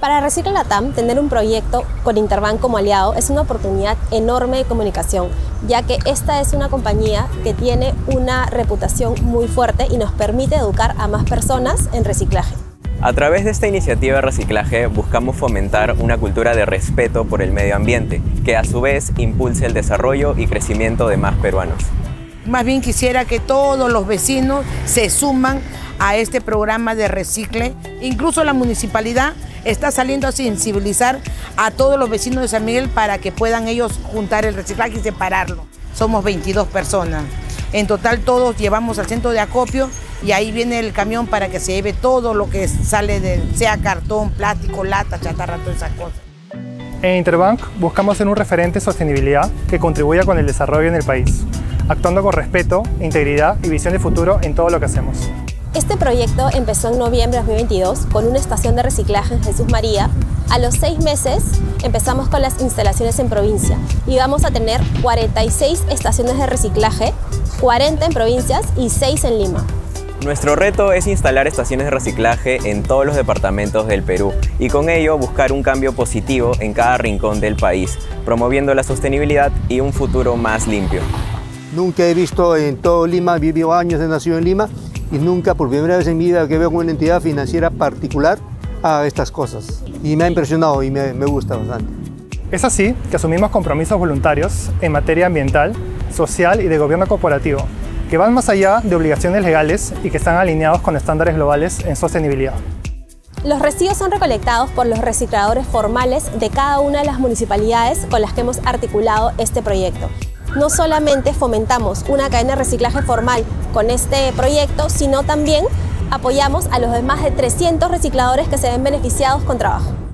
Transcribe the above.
Para Recicla Latam, tener un proyecto con Interbank como aliado es una oportunidad enorme de comunicación, ya que esta es una compañía que tiene una reputación muy fuerte y nos permite educar a más personas en reciclaje. A través de esta iniciativa de reciclaje buscamos fomentar una cultura de respeto por el medio ambiente, que a su vez impulse el desarrollo y crecimiento de más peruanos. Más bien quisiera que todos los vecinos se suman a este programa de recicle, incluso la municipalidad está saliendo a sensibilizar a todos los vecinos de San Miguel para que puedan ellos juntar el reciclaje y separarlo. Somos 22 personas. En total todos llevamos al centro de acopio y ahí viene el camión para que se lleve todo lo que sale de, sea cartón, plástico, lata, chatarra, todas esas cosas. En Interbank buscamos ser un referente de sostenibilidad que contribuya con el desarrollo en el país, actuando con respeto, integridad y visión de futuro en todo lo que hacemos. Este proyecto empezó en noviembre de 2022 con una estación de reciclaje en Jesús María. A los seis meses empezamos con las instalaciones en provincia y vamos a tener 46 estaciones de reciclaje, 40 en provincias y 6 en Lima. Nuestro reto es instalar estaciones de reciclaje en todos los departamentos del Perú y con ello buscar un cambio positivo en cada rincón del país, promoviendo la sostenibilidad y un futuro más limpio. Nunca he visto en todo Lima, vivido años, he nacido en Lima, y nunca por primera vez en mi vida que veo una entidad financiera particular a estas cosas. Y me ha impresionado y me, me gusta bastante. Es así que asumimos compromisos voluntarios en materia ambiental, social y de gobierno corporativo, que van más allá de obligaciones legales y que están alineados con estándares globales en sostenibilidad. Los residuos son recolectados por los recicladores formales de cada una de las municipalidades con las que hemos articulado este proyecto no solamente fomentamos una cadena de reciclaje formal con este proyecto, sino también apoyamos a los demás de 300 recicladores que se ven beneficiados con trabajo.